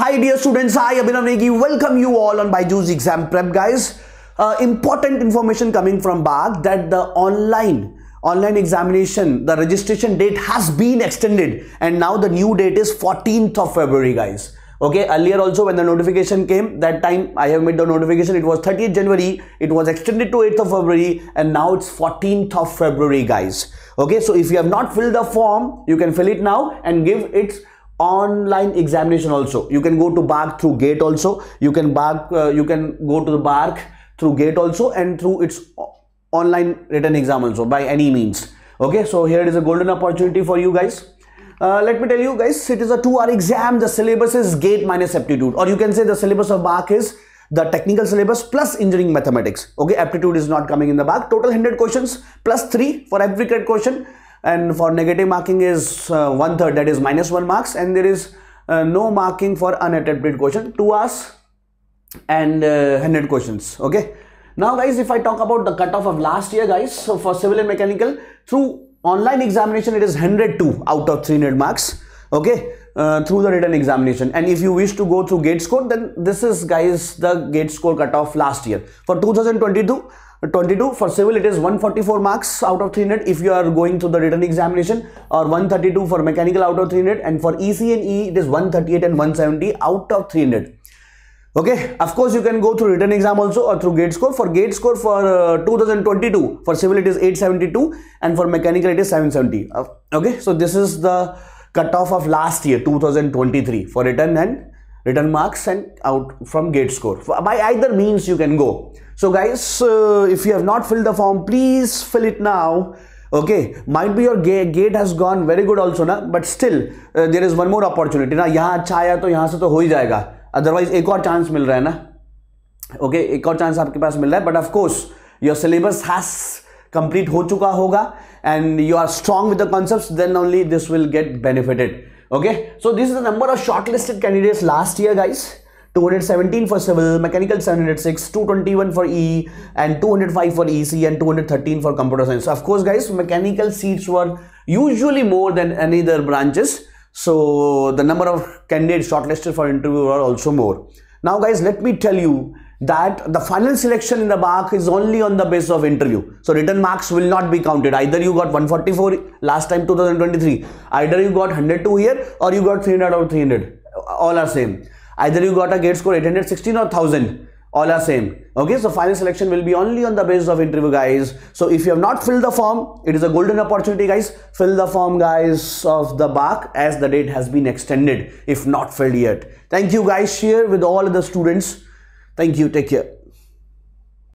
Hi dear students, I Abhinav Negi welcome you all on Byju's exam prep guys. Uh, important information coming from BARC that the online online examination the registration date has been extended and now the new date is 14th of February guys. Okay, earlier also when the notification came that time I have made the notification it was 30th January it was extended to 8th of February and now it's 14th of February guys. Okay, so if you have not filled the form you can fill it now and give its online examination also. You can go to BARC through gate also. You can BARC uh, you can go to the BARC through gate also and through its online written exam also by any means. Okay so here it is a golden opportunity for you guys. Uh, let me tell you guys it is a two hour exam. The syllabus is gate minus aptitude. Or you can say the syllabus of BARC is the technical syllabus plus engineering mathematics. Okay aptitude is not coming in the BARC total 100 questions plus 3 for every correct question and for negative marking is uh, one third that is minus one marks. And there is uh, no marking for unattempted question two hours and uh, 100 questions. Okay? Now guys if i talk about the cutoff of last year guys so for civil and mechanical through online examination it is 102 out of 300 marks. Okay? Uh, through the written examination. And if you wish to go through gate score then this is guys the gate score cutoff last year. For 2022 22 for civil it is 144 marks out of 300 if you are going through the written examination or 132 for mechanical out of 300 and for EC and E it is 138 and 170 out of 300 okay? Of course you can go through written exam also or through gate score. For gate score for uh, 2022 for civil it is 872 and for mechanical it is 770 uh, okay? So this is the cutoff of last year 2023 for written and written marks and out from gate score by either means you can go so guys uh, if you have not filled the form please fill it now okay might be your gate, gate has gone very good also na but still uh, there is one more opportunity ना यहाँ अच्छा आया तो यहाँ से तो हो ही जाएगा अदरवाइज एक और चांस मिल रहा है ना ओके okay, एक और चांस आपके पास मिल रहा है but of course your syllabus has complete हो चुका होगा and you are strong with the concept then only this will get benefited okay so this is the number of shortlisted candidates last year guys. 217 for civil mechanical 706 221 for e and 205 for ec and 213 for computer science. So of course guys mechanical seats were usually more than any other branches. So the number of candidates shortlisted for interview are also more. Now guys let me tell you that the final selection in the BARC is only on the basis of interview. So written marks will not be counted. Either you got 144 last time 2023, either you got 102 here or you got 300 or 300. All are same. Either you got a gate score 816 or 1000. All are same. Okay, so final selection will be only on the basis of interview, guys. So if you have not filled the form, it is a golden opportunity, guys. Fill the form, guys, of the BARC as the date has been extended, if not filled yet. Thank you, guys. Share with all the students Thank you. Take care.